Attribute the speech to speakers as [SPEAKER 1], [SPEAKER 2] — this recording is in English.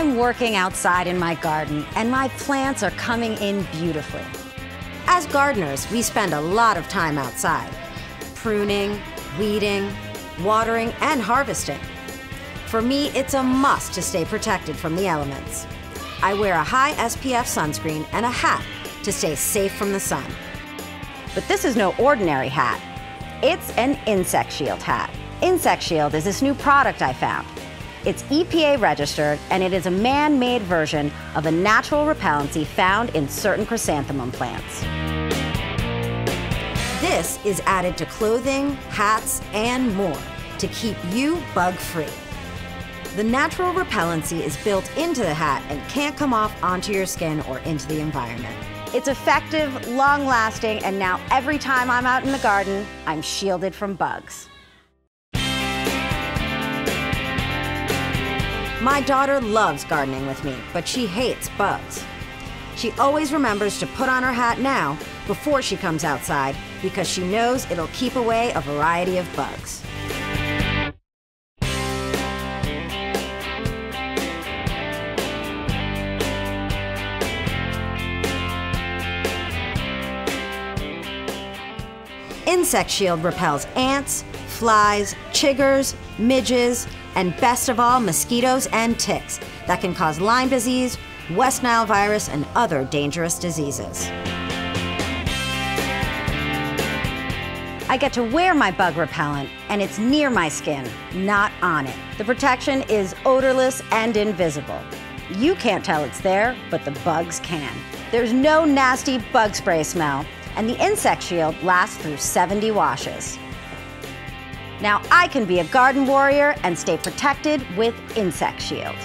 [SPEAKER 1] I'm working outside in my garden and my plants are coming in beautifully.
[SPEAKER 2] As gardeners, we spend a lot of time outside, pruning, weeding, watering, and harvesting. For me, it's a must to stay protected from the elements. I wear a high SPF sunscreen and a hat to stay safe from the sun.
[SPEAKER 1] But this is no ordinary hat. It's an Insect Shield hat. Insect Shield is this new product I found. It's EPA registered and it is a man made version of a natural repellency found in certain chrysanthemum plants.
[SPEAKER 2] This is added to clothing, hats, and more to keep you bug free. The natural repellency is built into the hat and can't come off onto your skin or into the environment.
[SPEAKER 1] It's effective, long lasting, and now every time I'm out in the garden, I'm shielded from bugs.
[SPEAKER 2] My daughter loves gardening with me, but she hates bugs. She always remembers to put on her hat now before she comes outside because she knows it'll keep away a variety of bugs. Insect Shield repels ants, flies, chiggers, midges, and best of all, mosquitoes and ticks that can cause Lyme disease, West Nile virus, and other dangerous diseases.
[SPEAKER 1] I get to wear my bug repellent, and it's near my skin, not on it. The protection is odorless and invisible. You can't tell it's there, but the bugs can. There's no nasty bug spray smell, and the insect shield lasts through 70 washes. Now I can be a garden warrior and stay protected with Insect Shield.